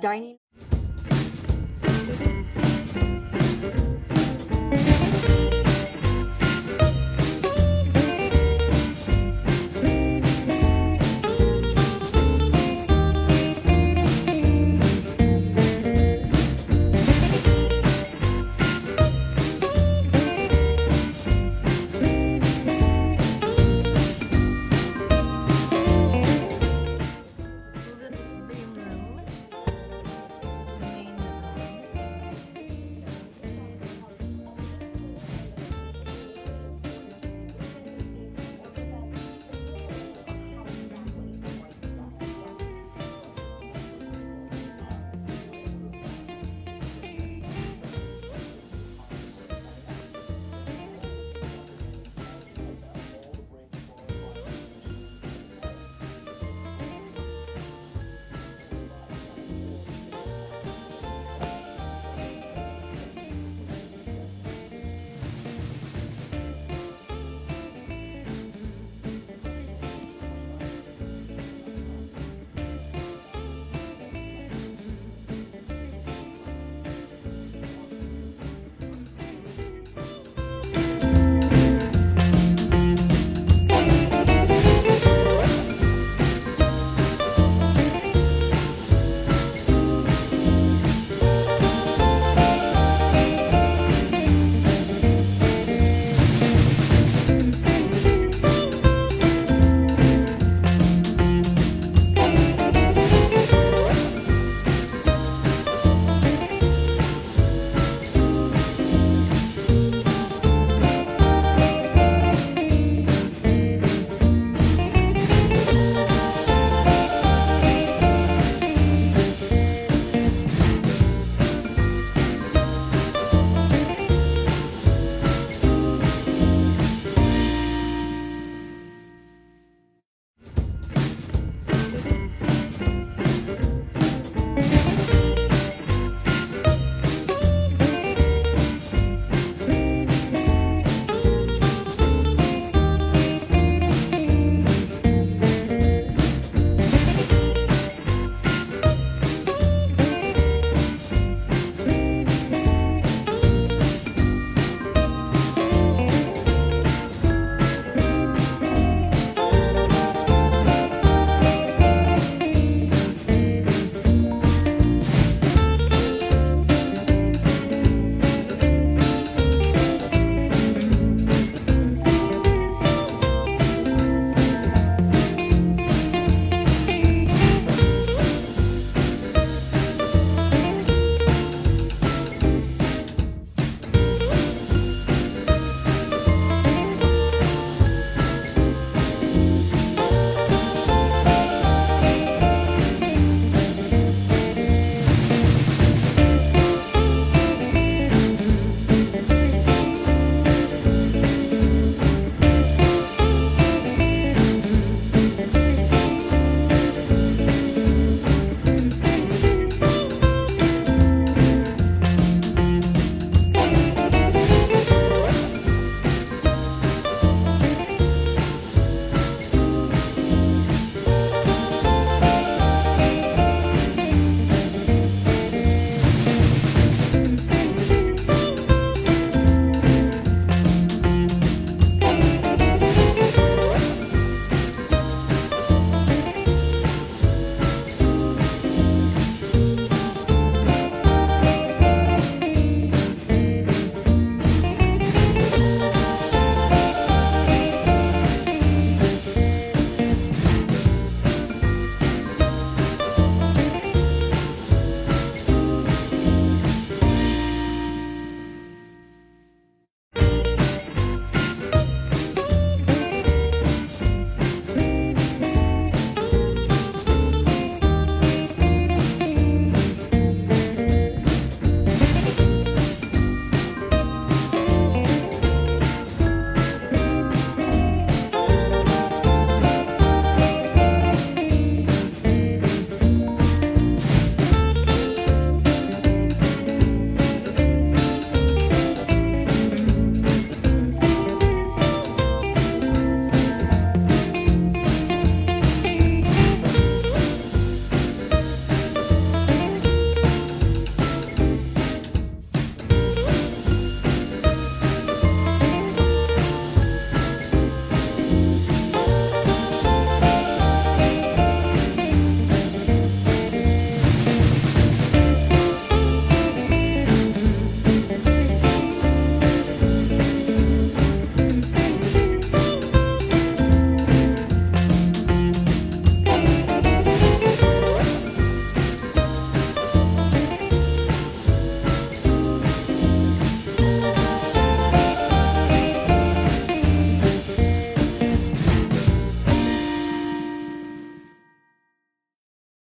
dining.